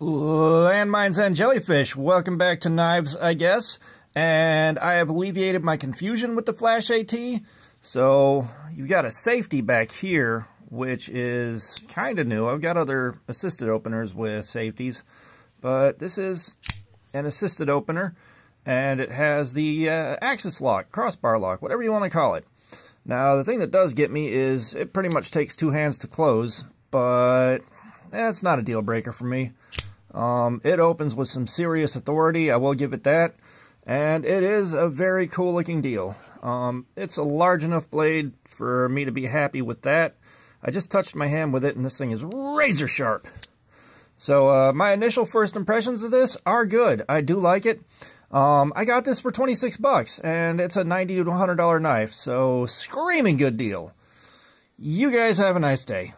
Landmines and jellyfish, welcome back to Knives, I guess. And I have alleviated my confusion with the Flash AT. So you've got a safety back here, which is kind of new. I've got other assisted openers with safeties, but this is an assisted opener, and it has the uh, axis lock, crossbar lock, whatever you want to call it. Now, the thing that does get me is it pretty much takes two hands to close, but that's not a deal breaker for me. Um, it opens with some serious authority, I will give it that. And it is a very cool looking deal. Um, it's a large enough blade for me to be happy with that. I just touched my hand with it and this thing is razor sharp. So uh, my initial first impressions of this are good. I do like it. Um, I got this for 26 bucks and it's a 90 to $100 knife. So screaming good deal. You guys have a nice day.